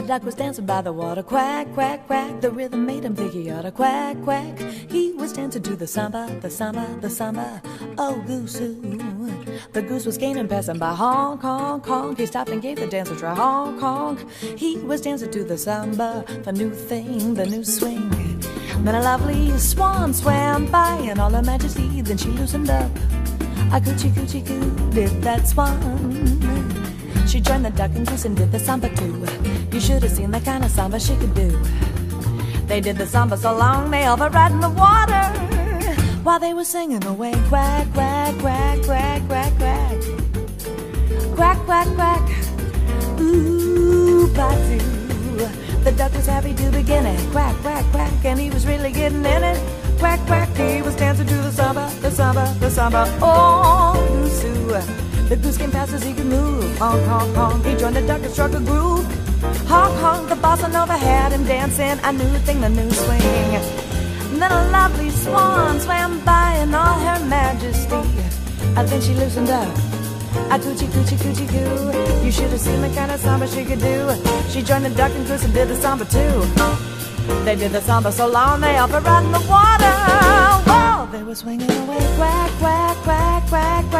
The duck was dancing by the water, quack, quack, quack. The rhythm made him think he ought to quack, quack. He was dancing to the samba, the samba, the samba. Oh, goose, The goose was gaining, passing by honk, honk, honk. He stopped and gave the dance a try, honk, honk. He was dancing to the samba, the new thing, the new swing. Then a lovely swan swam by in all her majesty. Then she loosened up. A coochie coochie coo did that swan. She joined the duck and goose and did the samba too. You should have seen the kind of samba she could do. They did the samba so long they overran the water while they were singing away. Quack, quack, quack, quack, quack, quack. Quack, quack, quack. Ooh, patoo. The duck was happy to begin it. Quack, quack, quack, and he was really getting in it. Quack, quack, he was dancing to the samba, the samba, the samba. Oh, goosey. The goose came fast as he could move. Honk, honk, honk. He joined the duck and struck a groove. Honk, honk. The bossa nova had him dancing a new thing, the new swing. And then a lovely swan swam by in all her majesty. I think she loosened up. A coochie coochie coochie coo. You should have seen the kind of samba she could do. She joined the duck and goose and did the samba too. They did the samba so long they up around the water. Whoa, they were swinging away, quack, quack, quack, quack quack,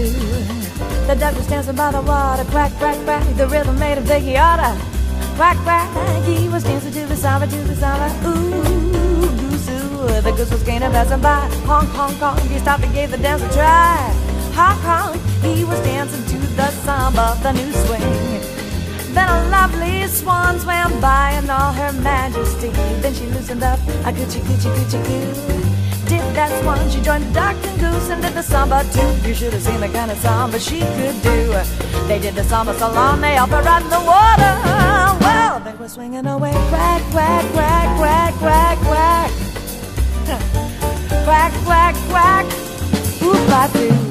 A passing by, hong, hong, hong, he oughta. Quack, quack, he was dancing to the samba to the samba ooh ooh the goose was and as I pong pong pong he stopped and gave the dance a try. Hong, hong, he was dancing to the salver, the new swing. Then a lovely swan swam by in all her majesty. Then she loosened up, a coochie coochie coochie coo. Did that swan, she joined the duck and goose and did the samba too. You should have seen the kind of samba she could do. They did the samba they up around the water. Well, they were swinging away, quack quack quack quack quack quack, quack quack quack. Do.